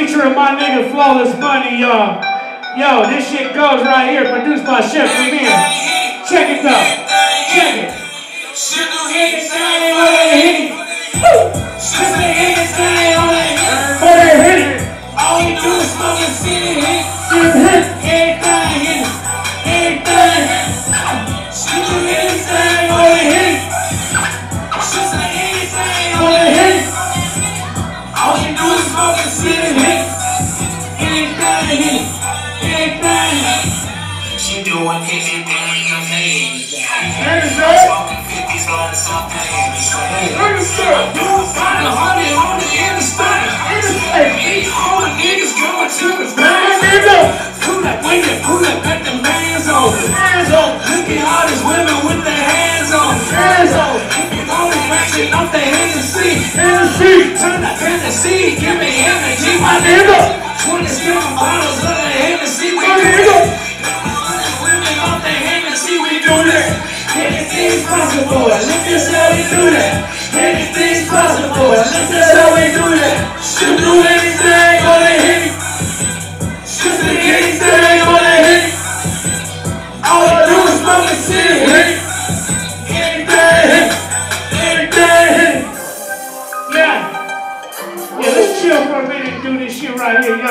featuring my nigga Flawless Money, y'all. Yo, this shit goes right here, produced by Chef Premier. Check it out. Check it. Should do anything on that hit. Should do anything on that hit. For that hit. All we do is fucking see the hit. See the hit. We do is fucking see the hit. Anything hit. Anything hit. She doing anything I'm. Understand? Smoking 50s, rolling something in the same. Understand? Do it find a Tennessee, I'm the Hennessy. Hennessy. Turn the Tennessee, give me energy, my nigga. 27 bottles of the Hennessy, my nigga. Women off the Hennessy, we do that. Anything's possible, look this how we do that. Anything's possible, look this how we do that. Should do anything on the Henny. Should do anything on the Henny. All I do is smoke and sit yourself for a minute and do this shit right here, y'all.